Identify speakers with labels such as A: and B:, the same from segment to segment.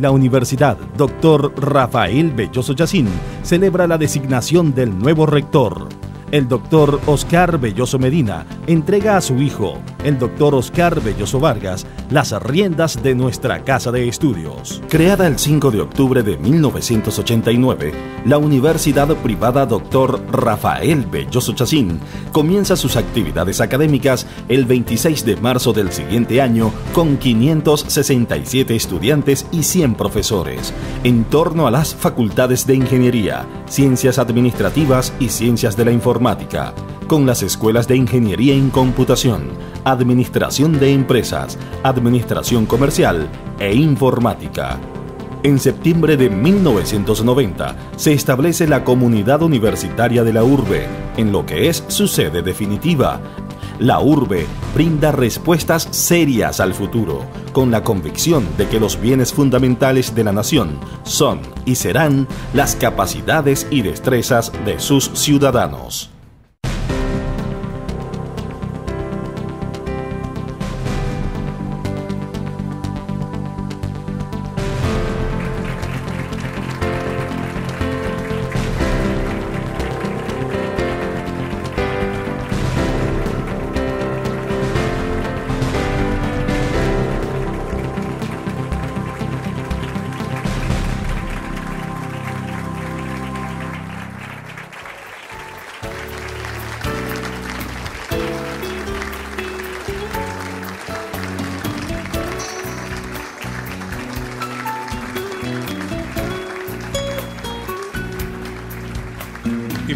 A: La Universidad Dr. Rafael Belloso Yacín celebra la designación del nuevo rector el doctor Oscar Belloso Medina entrega a su hijo, el doctor Oscar Belloso Vargas, las riendas de nuestra casa de estudios. Creada el 5 de octubre de 1989, la Universidad Privada Dr. Rafael Belloso Chacín comienza sus actividades académicas el 26 de marzo del siguiente año con 567 estudiantes y 100 profesores, en torno a las facultades de Ingeniería, Ciencias Administrativas y Ciencias de la Informática, con las escuelas de Ingeniería en Computación, Administración de Empresas, Administración Comercial e Informática. En septiembre de 1990 se establece la Comunidad Universitaria de la Urbe, en lo que es su sede definitiva. La Urbe brinda respuestas serias al futuro, con la convicción de que los bienes fundamentales de la nación son y serán las capacidades y destrezas de sus ciudadanos.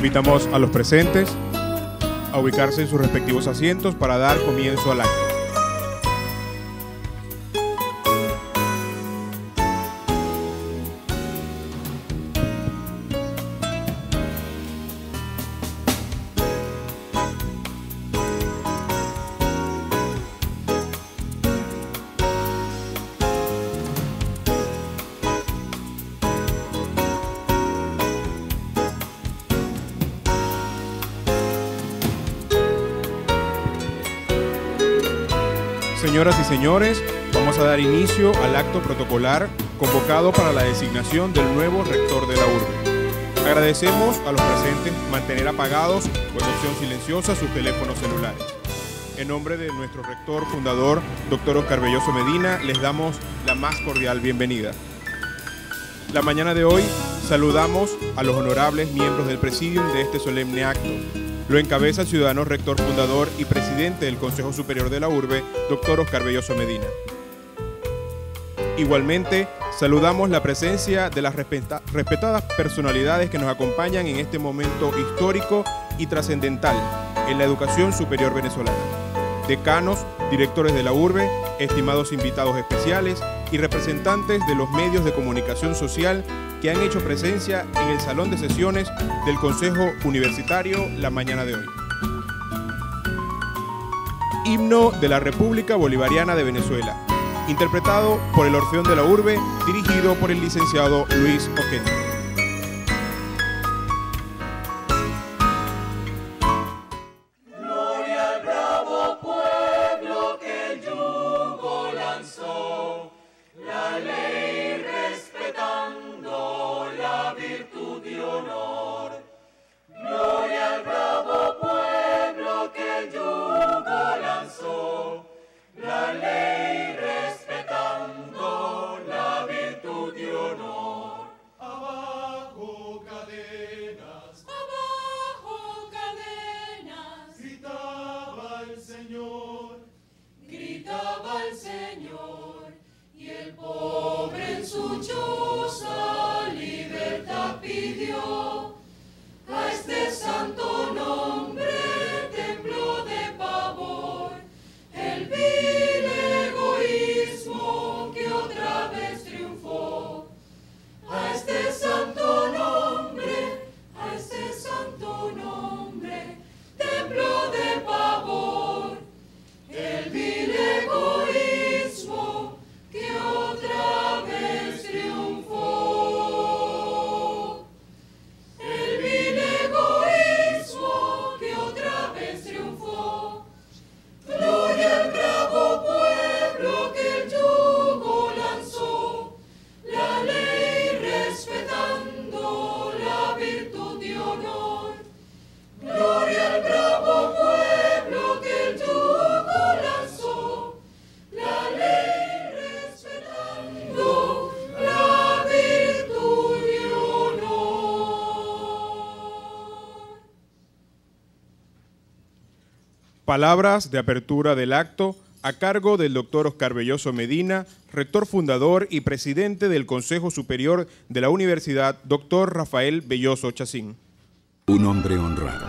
B: Invitamos a los presentes a ubicarse en sus respectivos asientos para dar comienzo al acto. Señores, vamos a dar inicio al acto protocolar convocado para la designación del nuevo rector de la urbe. Agradecemos a los presentes mantener apagados o en opción silenciosa sus teléfonos celulares. En nombre de nuestro rector fundador, doctor Oscar Belloso Medina, les damos la más cordial bienvenida. La mañana de hoy saludamos a los honorables miembros del presidium de este solemne acto, lo encabeza el ciudadano rector fundador y presidente del Consejo Superior de la Urbe, doctor Oscar Belloso Medina. Igualmente, saludamos la presencia de las respetadas personalidades que nos acompañan en este momento histórico y trascendental en la educación superior venezolana. Decanos, directores de la urbe, estimados invitados especiales y representantes de los medios de comunicación social que han hecho presencia en el salón de sesiones del Consejo Universitario la mañana de hoy. Himno de la República Bolivariana de Venezuela, interpretado por el Orfeón de la Urbe, dirigido por el licenciado Luis Oquendo.
C: Palabras de apertura del acto a cargo del doctor Oscar Belloso Medina, rector fundador y presidente del Consejo Superior de la Universidad, doctor Rafael Belloso Chacín.
D: Un hombre honrado,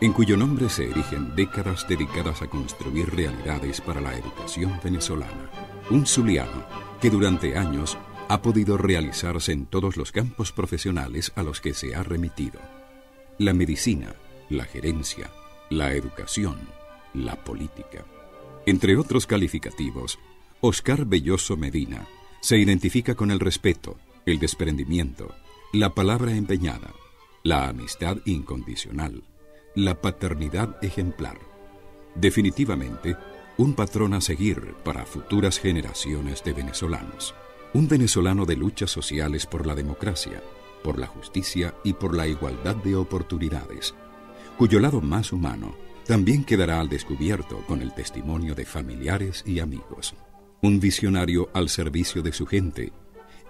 D: en cuyo nombre se erigen décadas dedicadas a construir realidades para la educación venezolana. Un zuliano que durante años ha podido realizarse en todos los campos profesionales a los que se ha remitido. La medicina, la gerencia, la educación, la política. Entre otros calificativos, Oscar Belloso Medina se identifica con el respeto, el desprendimiento, la palabra empeñada, la amistad incondicional, la paternidad ejemplar. Definitivamente, un patrón a seguir para futuras generaciones de venezolanos. Un venezolano de luchas sociales por la democracia, por la justicia y por la igualdad de oportunidades, cuyo lado más humano también quedará al descubierto con el testimonio de familiares y amigos. Un visionario al servicio de su gente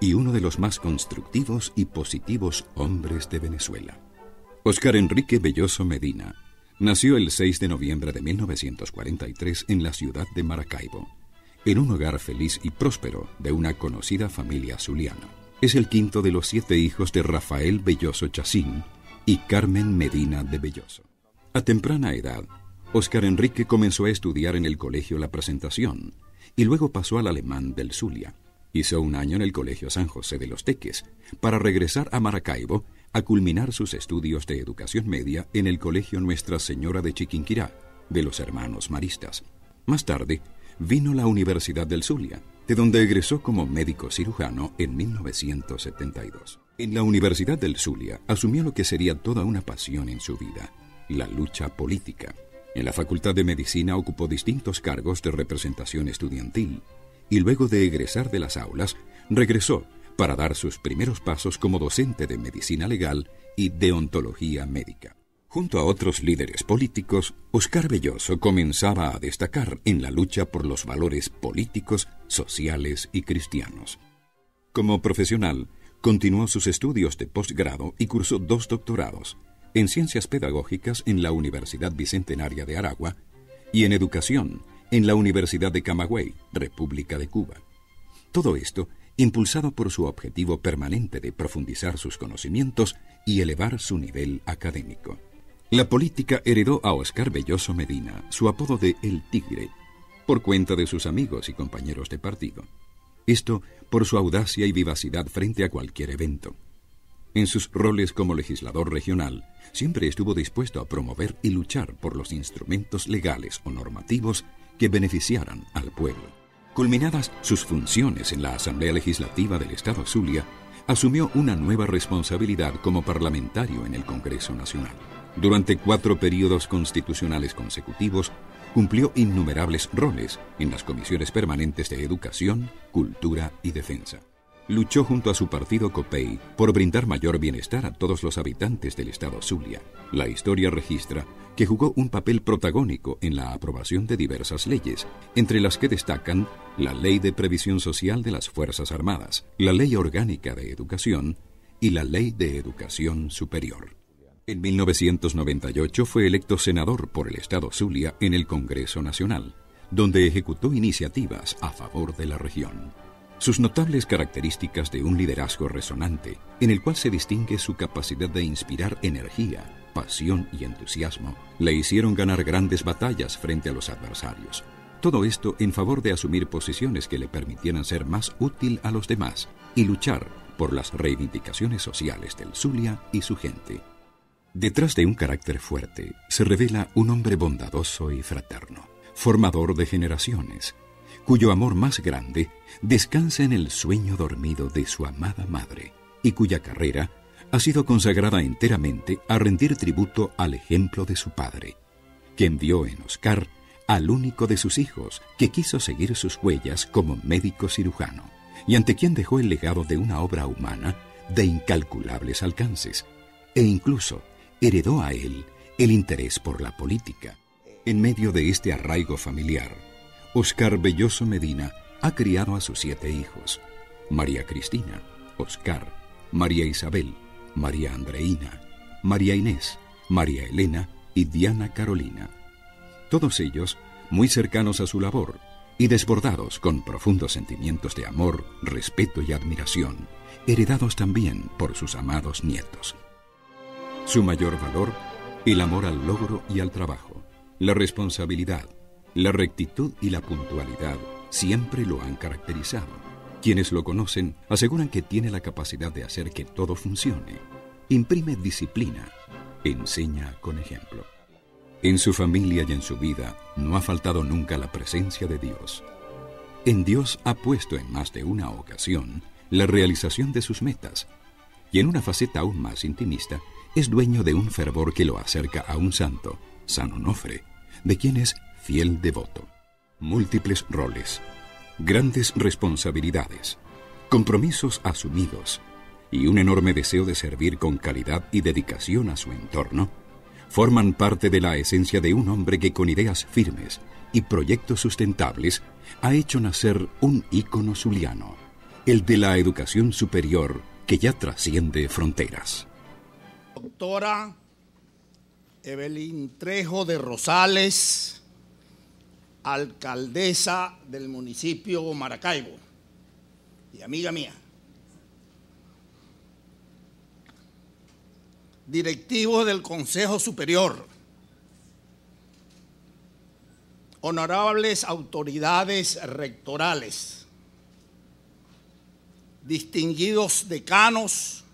D: y uno de los más constructivos y positivos hombres de Venezuela. Oscar Enrique Belloso Medina nació el 6 de noviembre de 1943 en la ciudad de Maracaibo, en un hogar feliz y próspero de una conocida familia zuliana. Es el quinto de los siete hijos de Rafael Belloso Chacín y Carmen Medina de Belloso. A temprana edad, Oscar Enrique comenzó a estudiar en el Colegio La Presentación y luego pasó al Alemán del Zulia. Hizo un año en el Colegio San José de los Teques, para regresar a Maracaibo a culminar sus estudios de educación media en el Colegio Nuestra Señora de Chiquinquirá, de los hermanos maristas. Más tarde, vino la Universidad del Zulia, de donde egresó como médico cirujano en 1972. En la Universidad del Zulia asumió lo que sería toda una pasión en su vida, la lucha política. En la Facultad de Medicina ocupó distintos cargos de representación estudiantil y luego de egresar de las aulas regresó para dar sus primeros pasos como docente de medicina legal y deontología médica. Junto a otros líderes políticos, Oscar Belloso comenzaba a destacar en la lucha por los valores políticos, sociales y cristianos. Como profesional, continuó sus estudios de posgrado y cursó dos doctorados, en Ciencias Pedagógicas en la Universidad Bicentenaria de Aragua y en Educación en la Universidad de Camagüey, República de Cuba. Todo esto impulsado por su objetivo permanente de profundizar sus conocimientos y elevar su nivel académico. La política heredó a Oscar Belloso Medina su apodo de El Tigre, por cuenta de sus amigos y compañeros de partido. Esto por su audacia y vivacidad frente a cualquier evento. En sus roles como legislador regional, siempre estuvo dispuesto a promover y luchar por los instrumentos legales o normativos que beneficiaran al pueblo. Culminadas sus funciones en la Asamblea Legislativa del Estado Zulia, asumió una nueva responsabilidad como parlamentario en el Congreso Nacional. Durante cuatro periodos constitucionales consecutivos, cumplió innumerables roles en las comisiones permanentes de Educación, Cultura y Defensa luchó junto a su partido COPEI por brindar mayor bienestar a todos los habitantes del estado Zulia. La historia registra que jugó un papel protagónico en la aprobación de diversas leyes, entre las que destacan la Ley de Previsión Social de las Fuerzas Armadas, la Ley Orgánica de Educación y la Ley de Educación Superior. En 1998 fue electo senador por el estado Zulia en el Congreso Nacional, donde ejecutó iniciativas a favor de la región. Sus notables características de un liderazgo resonante, en el cual se distingue su capacidad de inspirar energía, pasión y entusiasmo, le hicieron ganar grandes batallas frente a los adversarios. Todo esto en favor de asumir posiciones que le permitieran ser más útil a los demás y luchar por las reivindicaciones sociales del Zulia y su gente. Detrás de un carácter fuerte se revela un hombre bondadoso y fraterno, formador de generaciones, cuyo amor más grande descansa en el sueño dormido de su amada madre, y cuya carrera ha sido consagrada enteramente a rendir tributo al ejemplo de su padre, quien vio en Oscar al único de sus hijos que quiso seguir sus huellas como médico cirujano, y ante quien dejó el legado de una obra humana de incalculables alcances, e incluso heredó a él el interés por la política. En medio de este arraigo familiar, Oscar Belloso Medina ha criado a sus siete hijos, María Cristina, Oscar, María Isabel, María Andreina, María Inés, María Elena y Diana Carolina. Todos ellos muy cercanos a su labor y desbordados con profundos sentimientos de amor, respeto y admiración, heredados también por sus amados nietos. Su mayor valor, el amor al logro y al trabajo, la responsabilidad, la rectitud y la puntualidad siempre lo han caracterizado. Quienes lo conocen aseguran que tiene la capacidad de hacer que todo funcione. Imprime disciplina, enseña con ejemplo. En su familia y en su vida no ha faltado nunca la presencia de Dios. En Dios ha puesto en más de una ocasión la realización de sus metas, y en una faceta aún más intimista, es dueño de un fervor que lo acerca a un santo, San Onofre, de quien es fiel devoto. Múltiples roles, grandes responsabilidades, compromisos asumidos. Y un enorme deseo de servir con calidad y dedicación a su entorno. Forman parte de la esencia de un hombre que con ideas firmes y proyectos sustentables ha hecho nacer un ícono zuliano, el de la educación superior que ya trasciende fronteras.
E: Doctora Evelyn Trejo de Rosales, alcaldesa del municipio Maracaibo y amiga mía. directivos del Consejo Superior, honorables autoridades rectorales, distinguidos decanos,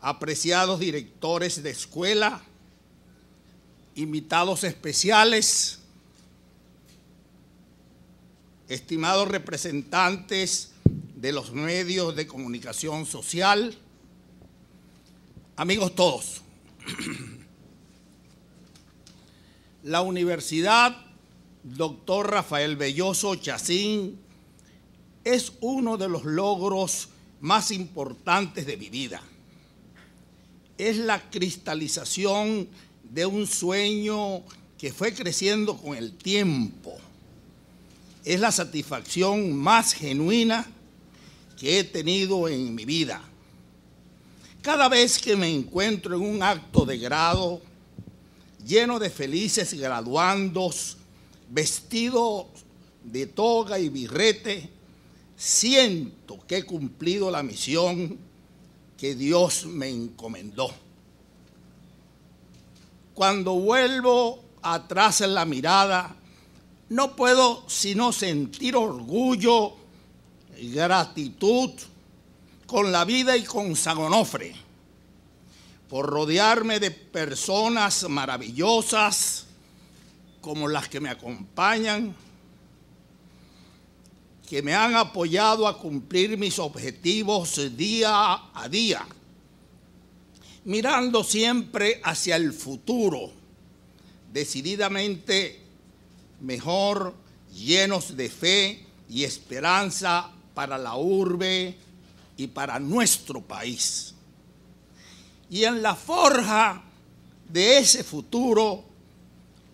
E: apreciados directores de escuela, invitados especiales, estimados representantes de los medios de comunicación social, Amigos todos, la Universidad Doctor Rafael Belloso Chacín es uno de los logros más importantes de mi vida. Es la cristalización de un sueño que fue creciendo con el tiempo. Es la satisfacción más genuina que he tenido en mi vida. Cada vez que me encuentro en un acto de grado lleno de felices graduandos, vestidos de toga y birrete, siento que he cumplido la misión que Dios me encomendó. Cuando vuelvo atrás en la mirada, no puedo sino sentir orgullo, gratitud con la vida y con San Onofre, por rodearme de personas maravillosas como las que me acompañan, que me han apoyado a cumplir mis objetivos día a día, mirando siempre hacia el futuro, decididamente mejor, llenos de fe y esperanza para la urbe y para nuestro país. Y en la forja de ese futuro,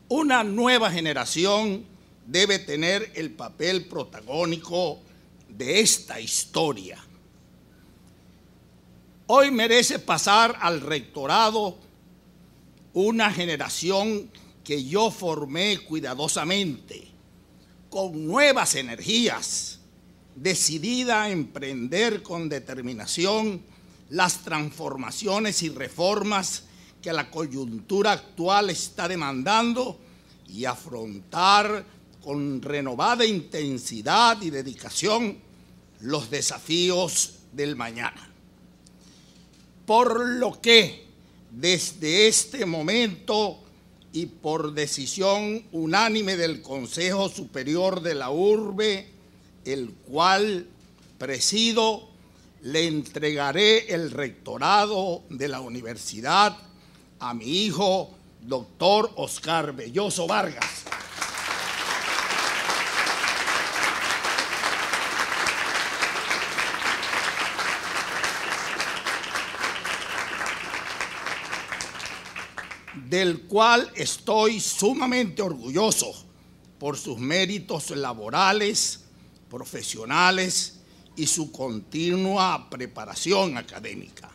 E: una nueva generación debe tener el papel protagónico de esta historia. Hoy merece pasar al rectorado una generación que yo formé cuidadosamente, con nuevas energías, decidida a emprender con determinación las transformaciones y reformas que la coyuntura actual está demandando y afrontar con renovada intensidad y dedicación los desafíos del mañana. Por lo que desde este momento y por decisión unánime del Consejo Superior de la Urbe, el cual presido, le entregaré el rectorado de la universidad a mi hijo, doctor Oscar Belloso Vargas. Del cual estoy sumamente orgulloso por sus méritos laborales, profesionales y su continua preparación académica.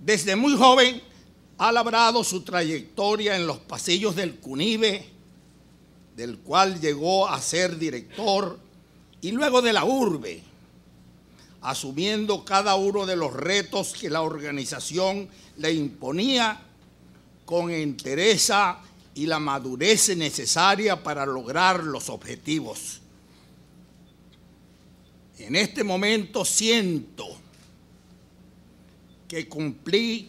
E: Desde muy joven ha labrado su trayectoria en los pasillos del CUNIBE, del cual llegó a ser director, y luego de la urbe, asumiendo cada uno de los retos que la organización le imponía con entereza y la madurez necesaria para lograr los objetivos. En este momento siento que cumplí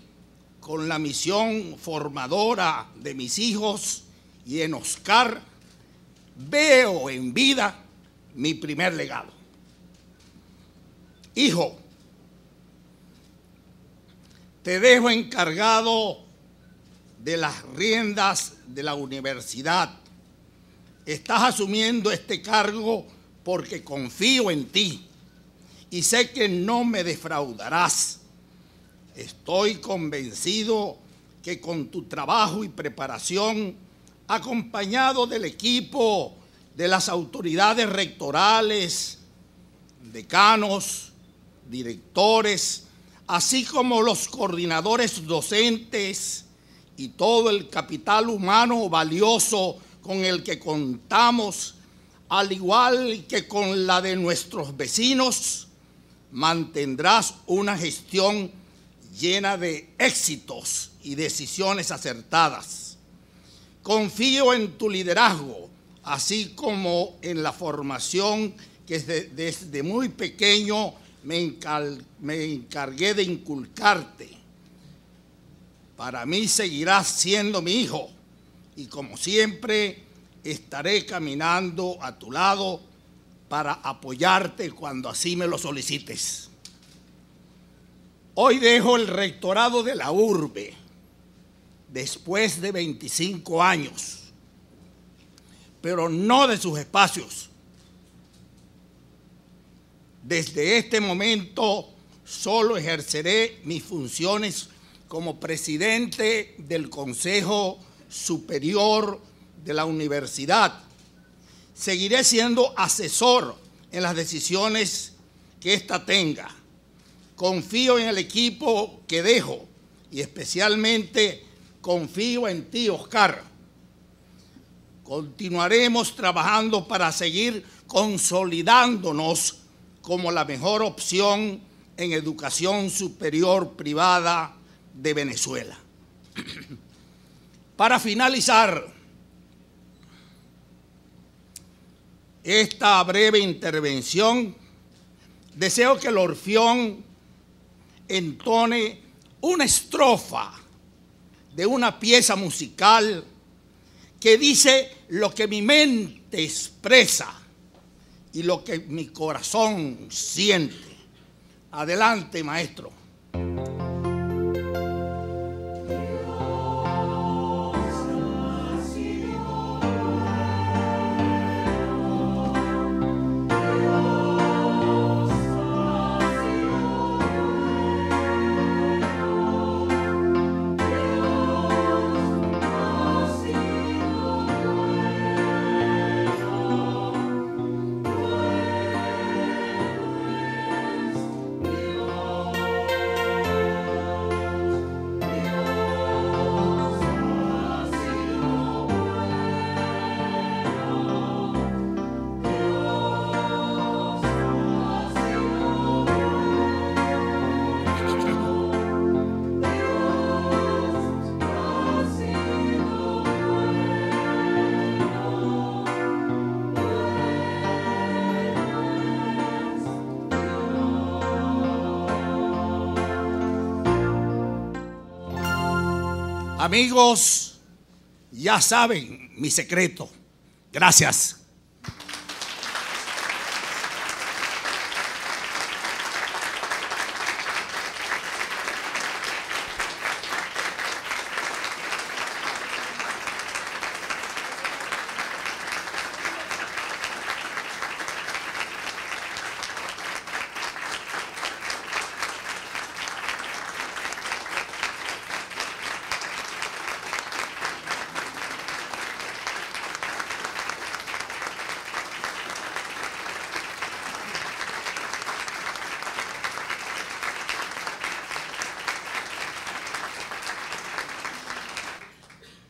E: con la misión formadora de mis hijos y en Oscar veo en vida mi primer legado. Hijo, te dejo encargado de las riendas de la universidad. Estás asumiendo este cargo porque confío en ti y sé que no me defraudarás. Estoy convencido que con tu trabajo y preparación, acompañado del equipo, de las autoridades rectorales, decanos, directores, así como los coordinadores docentes y todo el capital humano valioso con el que contamos, al igual que con la de nuestros vecinos, mantendrás una gestión llena de éxitos y decisiones acertadas. Confío en tu liderazgo, así como en la formación que desde, muy pequeño me, encargué de inculcarte. Para mí seguirás siendo mi hijo y como siempre estaré caminando a tu lado para apoyarte cuando así me lo solicites. Hoy dejo el rectorado de la urbe después de 25 años, pero no de sus espacios. Desde este momento solo ejerceré mis funciones como presidente del Consejo Superior de la Universidad. Seguiré siendo asesor en las decisiones que ésta tenga confío en el equipo que dejo y especialmente confío en ti, Oscar. Continuaremos trabajando para seguir consolidándonos como la mejor opción en educación superior privada de Venezuela. Para finalizar esta breve intervención, deseo que el Orfión entone una estrofa de una pieza musical que dice lo que mi mente expresa y lo que mi corazón siente. Adelante, maestro. Amigos, ya saben mi secreto. Gracias.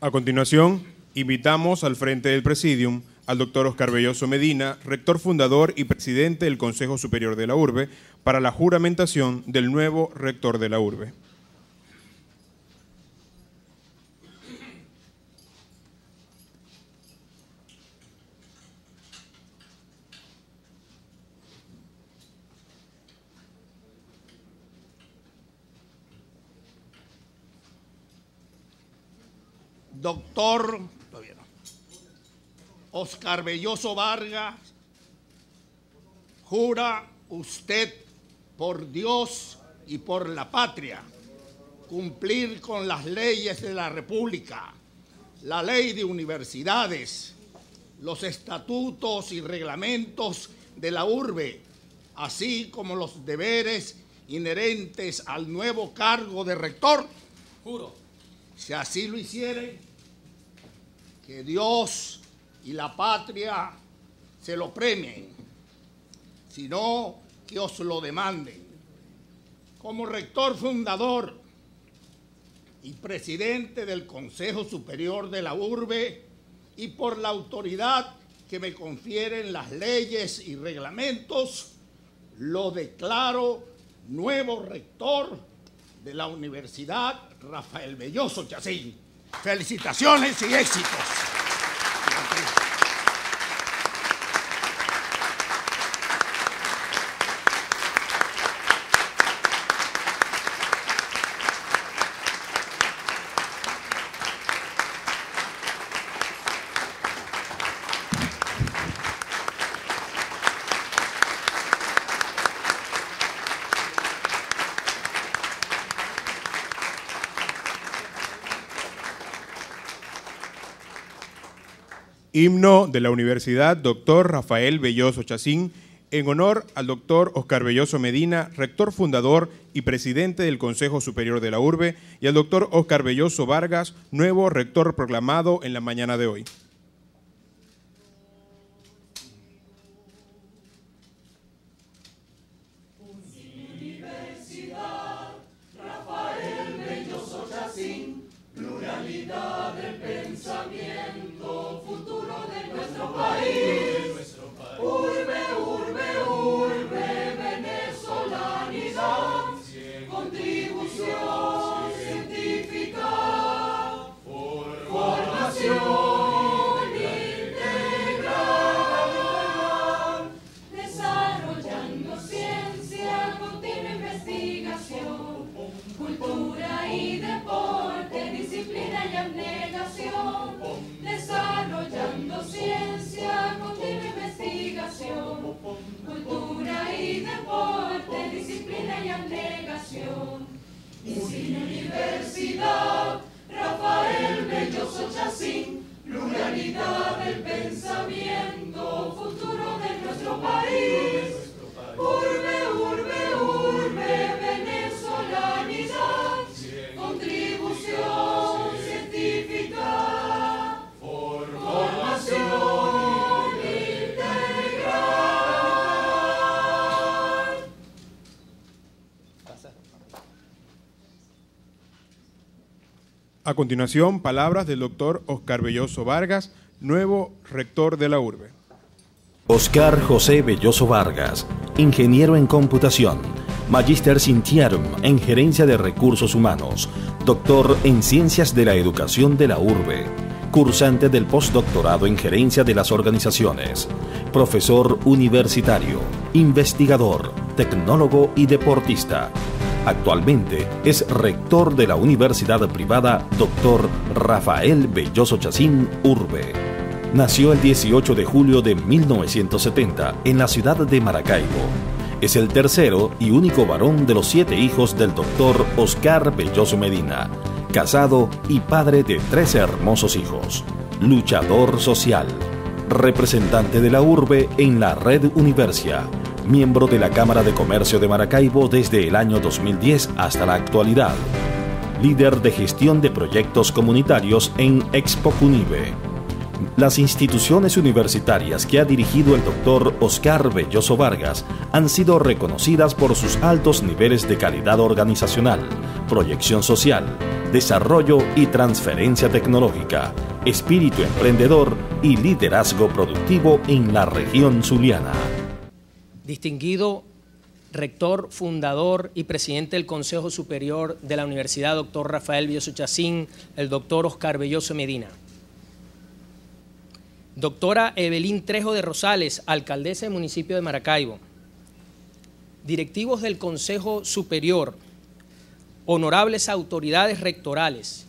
C: A continuación, invitamos al frente del Presidium al doctor Oscar Belloso Medina, rector fundador y presidente del Consejo Superior de la Urbe, para la juramentación del nuevo rector de la Urbe.
E: Doctor Oscar Belloso Vargas, jura usted por Dios y por la patria cumplir con las leyes de la República, la ley de universidades, los estatutos y reglamentos de la urbe, así como los deberes inherentes al nuevo cargo de rector. Juro. Si así lo hiciere, que Dios y la patria se lo premien, sino que os lo demanden. Como rector fundador y presidente del Consejo Superior de la Urbe y por la autoridad que me confieren las leyes y reglamentos, lo declaro nuevo rector de la Universidad Rafael Belloso Chacín. Felicitaciones y éxitos.
C: Himno de la Universidad Dr. Rafael Belloso Chacín, en honor al doctor Oscar Belloso Medina, rector fundador y presidente del Consejo Superior de la Urbe, y al doctor Oscar Belloso Vargas, nuevo rector proclamado en la mañana de hoy. A continuación, palabras del doctor Oscar Belloso Vargas, nuevo rector de la urbe.
A: Oscar José Belloso Vargas, ingeniero en computación, magíster Sintiarum en gerencia de recursos humanos, doctor en ciencias de la educación de la urbe, cursante del postdoctorado en gerencia de las organizaciones, profesor universitario, investigador, tecnólogo y deportista Actualmente es rector de la Universidad Privada Dr. Rafael Belloso Chacín Urbe. Nació el 18 de julio de 1970 en la ciudad de Maracaibo. Es el tercero y único varón de los siete hijos del doctor Oscar Belloso Medina, casado y padre de tres hermosos hijos. Luchador social, representante de la urbe en la red Universia miembro de la Cámara de Comercio de Maracaibo desde el año 2010 hasta la actualidad, líder de gestión de proyectos comunitarios en Expo Cunive, Las instituciones universitarias que ha dirigido el doctor Oscar Belloso Vargas han sido reconocidas por sus altos niveles de calidad organizacional, proyección social, desarrollo y transferencia tecnológica, espíritu emprendedor y liderazgo productivo en la región zuliana.
F: Distinguido rector, fundador y presidente del Consejo Superior de la Universidad, doctor Rafael Belloso Chacín, el doctor Oscar Belloso Medina. Doctora Evelyn Trejo de Rosales, alcaldesa del municipio de Maracaibo. Directivos del Consejo Superior, honorables autoridades rectorales,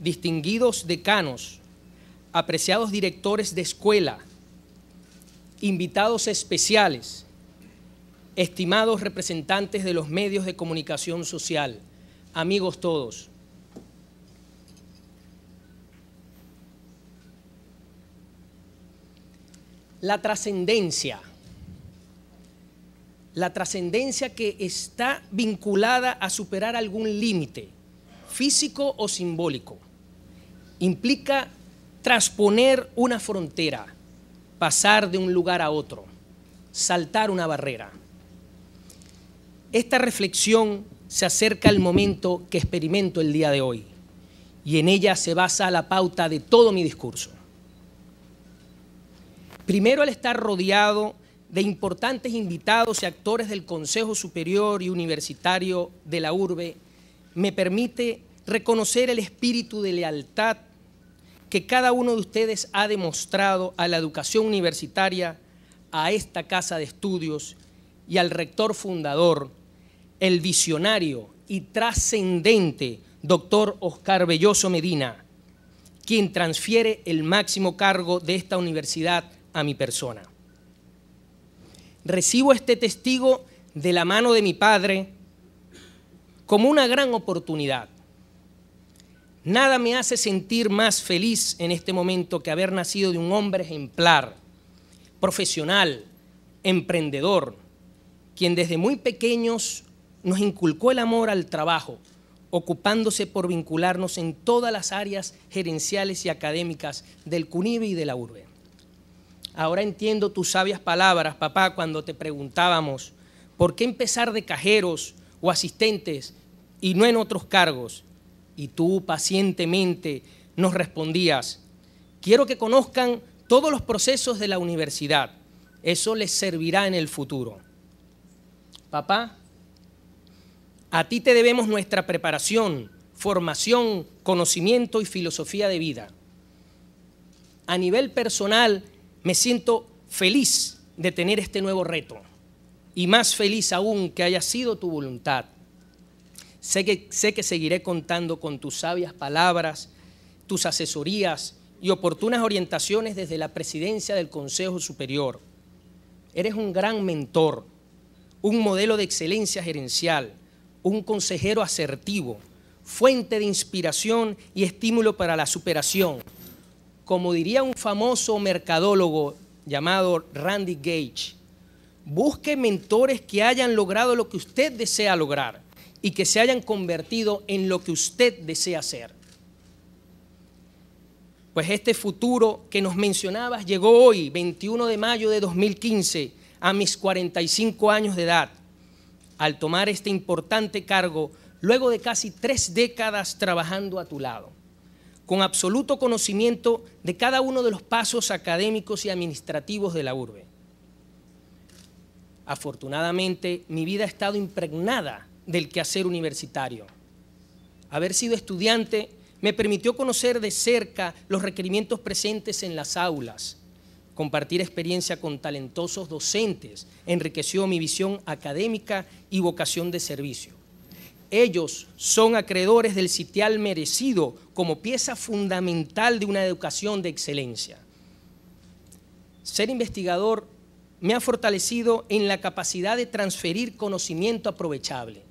F: distinguidos decanos, apreciados directores de escuela, invitados especiales, estimados representantes de los medios de comunicación social, amigos todos. La trascendencia, la trascendencia que está vinculada a superar algún límite, físico o simbólico, implica transponer una frontera, pasar de un lugar a otro, saltar una barrera. Esta reflexión se acerca al momento que experimento el día de hoy y en ella se basa la pauta de todo mi discurso. Primero, al estar rodeado de importantes invitados y actores del Consejo Superior y Universitario de la urbe, me permite reconocer el espíritu de lealtad que cada uno de ustedes ha demostrado a la educación universitaria, a esta casa de estudios y al rector fundador, el visionario y trascendente doctor Oscar Belloso Medina, quien transfiere el máximo cargo de esta universidad a mi persona. Recibo este testigo de la mano de mi padre como una gran oportunidad. Nada me hace sentir más feliz en este momento que haber nacido de un hombre ejemplar, profesional, emprendedor, quien desde muy pequeños nos inculcó el amor al trabajo, ocupándose por vincularnos en todas las áreas gerenciales y académicas del CUNIBE y de la urbe. Ahora entiendo tus sabias palabras, papá, cuando te preguntábamos, ¿por qué empezar de cajeros o asistentes y no en otros cargos? Y tú pacientemente nos respondías, quiero que conozcan todos los procesos de la universidad, eso les servirá en el futuro. Papá, a ti te debemos nuestra preparación, formación, conocimiento y filosofía de vida. A nivel personal, me siento feliz de tener este nuevo reto y más feliz aún que haya sido tu voluntad. Sé que, sé que seguiré contando con tus sabias palabras, tus asesorías y oportunas orientaciones desde la presidencia del Consejo Superior. Eres un gran mentor, un modelo de excelencia gerencial un consejero asertivo, fuente de inspiración y estímulo para la superación. Como diría un famoso mercadólogo llamado Randy Gage, busque mentores que hayan logrado lo que usted desea lograr y que se hayan convertido en lo que usted desea ser. Pues este futuro que nos mencionabas llegó hoy, 21 de mayo de 2015, a mis 45 años de edad al tomar este importante cargo luego de casi tres décadas trabajando a tu lado, con absoluto conocimiento de cada uno de los pasos académicos y administrativos de la urbe. Afortunadamente, mi vida ha estado impregnada del quehacer universitario. Haber sido estudiante me permitió conocer de cerca los requerimientos presentes en las aulas, Compartir experiencia con talentosos docentes enriqueció mi visión académica y vocación de servicio. Ellos son acreedores del sitial merecido como pieza fundamental de una educación de excelencia. Ser investigador me ha fortalecido en la capacidad de transferir conocimiento aprovechable.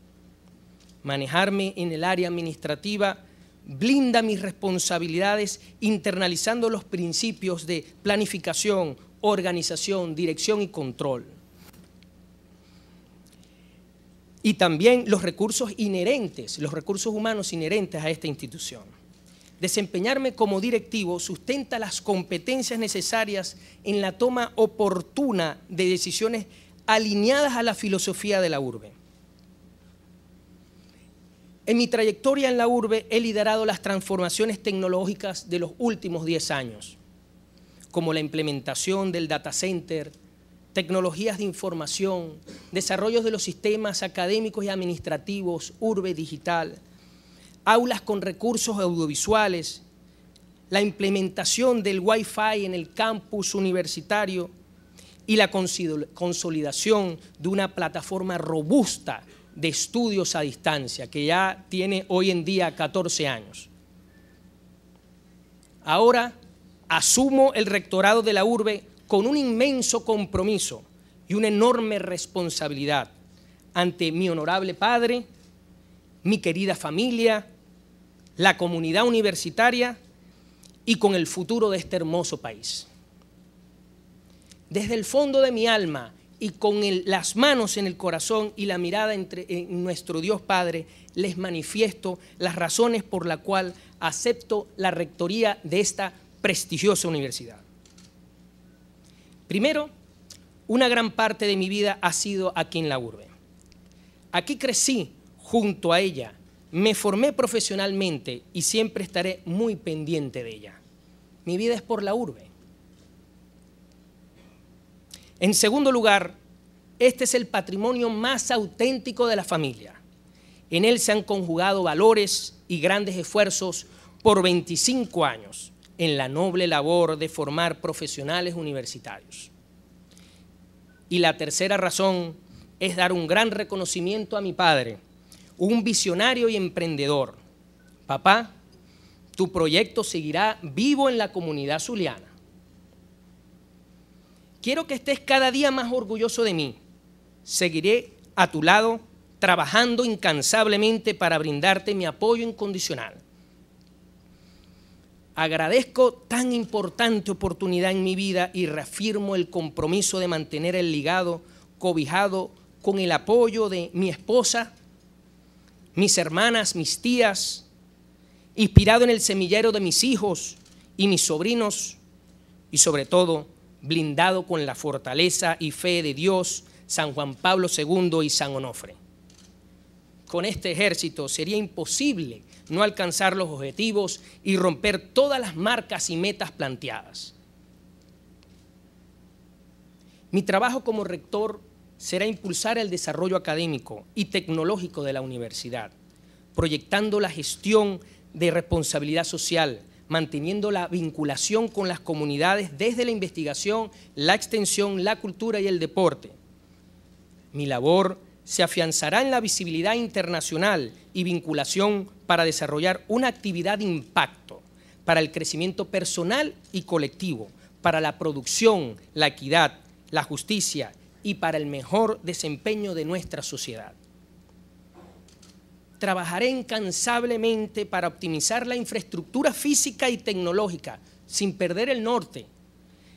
F: Manejarme en el área administrativa blinda mis responsabilidades internalizando los principios de planificación, organización, dirección y control. Y también los recursos inherentes, los recursos humanos inherentes a esta institución. desempeñarme como directivo sustenta las competencias necesarias en la toma oportuna de decisiones alineadas a la filosofía de la urbe. En mi trayectoria en la urbe he liderado las transformaciones tecnológicas de los últimos 10 años, como la implementación del data center, tecnologías de información, desarrollos de los sistemas académicos y administrativos, urbe digital, aulas con recursos audiovisuales, la implementación del Wi-Fi en el campus universitario y la consolidación de una plataforma robusta de estudios a distancia que ya tiene hoy en día 14 años. Ahora asumo el rectorado de la urbe con un inmenso compromiso y una enorme responsabilidad ante mi honorable padre, mi querida familia, la comunidad universitaria y con el futuro de este hermoso país. Desde el fondo de mi alma y con las manos en el corazón y la mirada entre, en nuestro Dios Padre, les manifiesto las razones por las cuales acepto la rectoría de esta prestigiosa universidad. Primero, una gran parte de mi vida ha sido aquí en la urbe. Aquí crecí junto a ella, me formé profesionalmente y siempre estaré muy pendiente de ella. Mi vida es por la urbe. En segundo lugar, este es el patrimonio más auténtico de la familia. En él se han conjugado valores y grandes esfuerzos por 25 años en la noble labor de formar profesionales universitarios. Y la tercera razón es dar un gran reconocimiento a mi padre, un visionario y emprendedor. Papá, tu proyecto seguirá vivo en la comunidad zuliana. Quiero que estés cada día más orgulloso de mí. Seguiré a tu lado trabajando incansablemente para brindarte mi apoyo incondicional. Agradezco tan importante oportunidad en mi vida y reafirmo el compromiso de mantener el ligado cobijado con el apoyo de mi esposa, mis hermanas, mis tías, inspirado en el semillero de mis hijos y mis sobrinos y sobre todo blindado con la fortaleza y fe de Dios, San Juan Pablo II y San Onofre. Con este ejército sería imposible no alcanzar los objetivos y romper todas las marcas y metas planteadas. Mi trabajo como rector será impulsar el desarrollo académico y tecnológico de la universidad, proyectando la gestión de responsabilidad social, manteniendo la vinculación con las comunidades desde la investigación, la extensión, la cultura y el deporte. Mi labor se afianzará en la visibilidad internacional y vinculación para desarrollar una actividad de impacto para el crecimiento personal y colectivo, para la producción, la equidad, la justicia y para el mejor desempeño de nuestra sociedad. Trabajaré incansablemente para optimizar la infraestructura física y tecnológica sin perder el norte,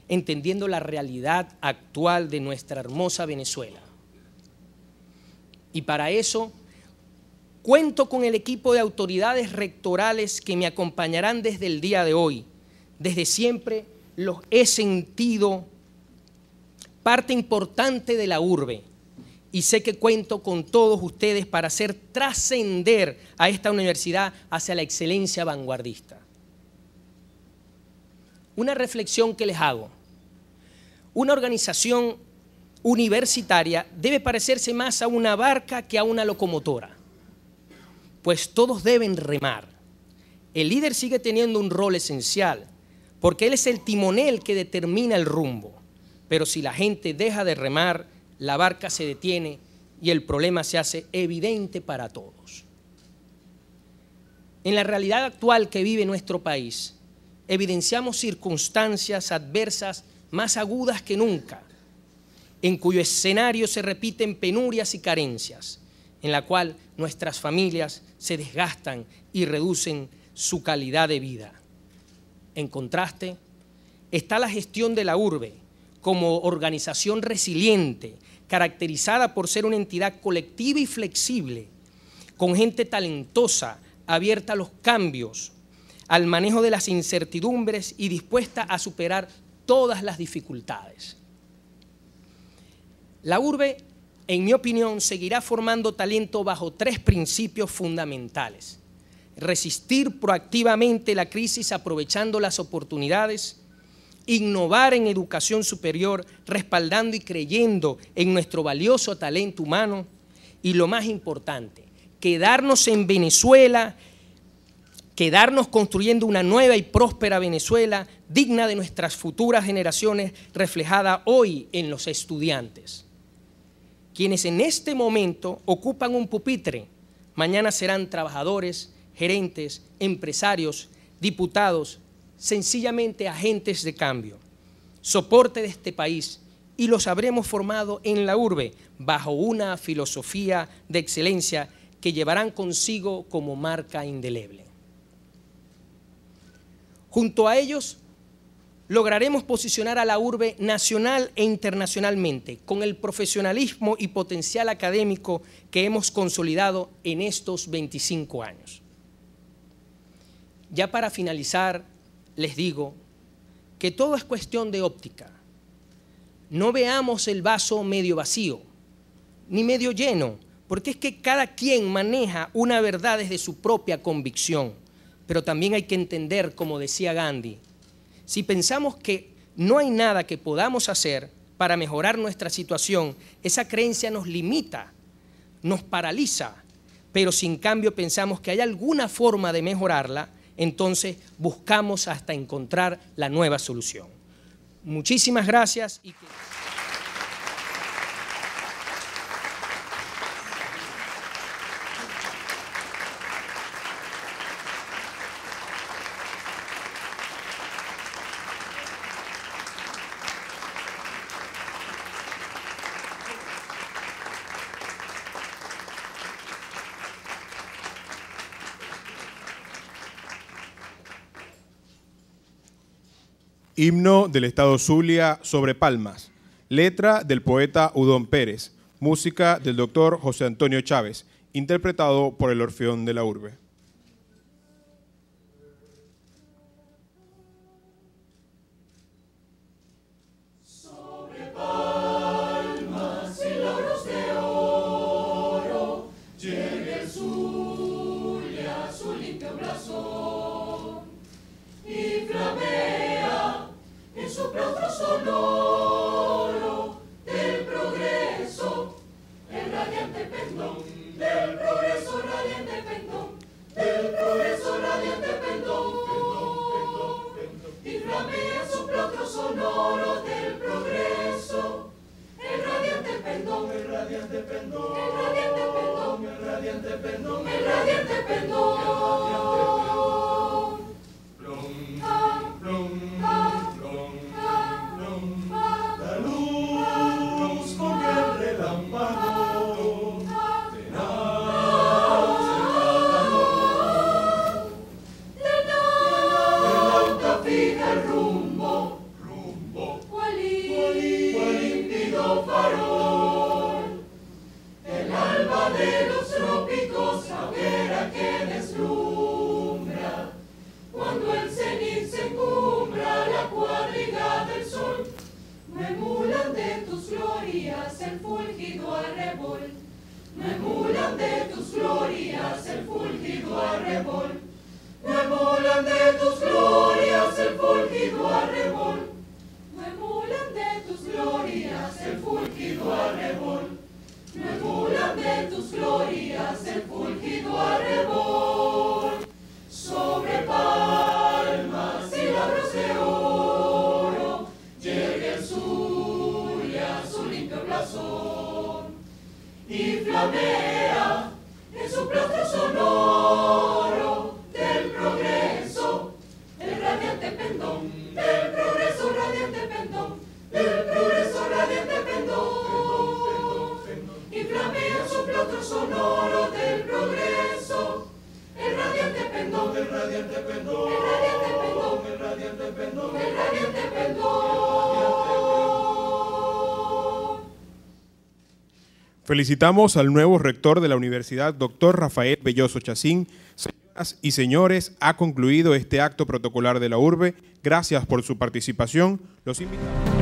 F: entendiendo la realidad actual de nuestra hermosa Venezuela. Y para eso cuento con el equipo de autoridades rectorales que me acompañarán desde el día de hoy. Desde siempre los he sentido parte importante de la urbe. Y sé que cuento con todos ustedes para hacer trascender a esta universidad hacia la excelencia vanguardista. Una reflexión que les hago. Una organización universitaria debe parecerse más a una barca que a una locomotora, pues todos deben remar. El líder sigue teniendo un rol esencial, porque él es el timonel que determina el rumbo. Pero si la gente deja de remar, la barca se detiene y el problema se hace evidente para todos. En la realidad actual que vive nuestro país, evidenciamos circunstancias adversas más agudas que nunca, en cuyo escenario se repiten penurias y carencias, en la cual nuestras familias se desgastan y reducen su calidad de vida. En contraste, está la gestión de la urbe, como organización resiliente, caracterizada por ser una entidad colectiva y flexible, con gente talentosa, abierta a los cambios, al manejo de las incertidumbres y dispuesta a superar todas las dificultades. La urbe, en mi opinión, seguirá formando talento bajo tres principios fundamentales. Resistir proactivamente la crisis aprovechando las oportunidades, innovar en educación superior, respaldando y creyendo en nuestro valioso talento humano y lo más importante, quedarnos en Venezuela, quedarnos construyendo una nueva y próspera Venezuela digna de nuestras futuras generaciones, reflejada hoy en los estudiantes. Quienes en este momento ocupan un pupitre, mañana serán trabajadores, gerentes, empresarios, diputados, sencillamente agentes de cambio, soporte de este país y los habremos formado en la urbe bajo una filosofía de excelencia que llevarán consigo como marca indeleble. Junto a ellos lograremos posicionar a la urbe nacional e internacionalmente con el profesionalismo y potencial académico que hemos consolidado en estos 25 años. Ya para finalizar, les digo que todo es cuestión de óptica. No veamos el vaso medio vacío, ni medio lleno, porque es que cada quien maneja una verdad desde su propia convicción. Pero también hay que entender, como decía Gandhi, si pensamos que no hay nada que podamos hacer para mejorar nuestra situación, esa creencia nos limita, nos paraliza. Pero si en cambio pensamos que hay alguna forma de mejorarla, entonces buscamos hasta encontrar la nueva solución. Muchísimas gracias. Y
C: Himno del Estado Zulia sobre Palmas. Letra del poeta Udón Pérez. Música del doctor José Antonio Chávez. Interpretado por el Orfeón de la Urbe. radiante pendón, el radiante pendón, el radiante pendón, el radiante pendón. en su plazo sonoro. Felicitamos al nuevo rector de la universidad, doctor Rafael Belloso Chacín.
B: y señores, ha concluido este acto protocolar de la urbe. Gracias por su participación. Los invitamos.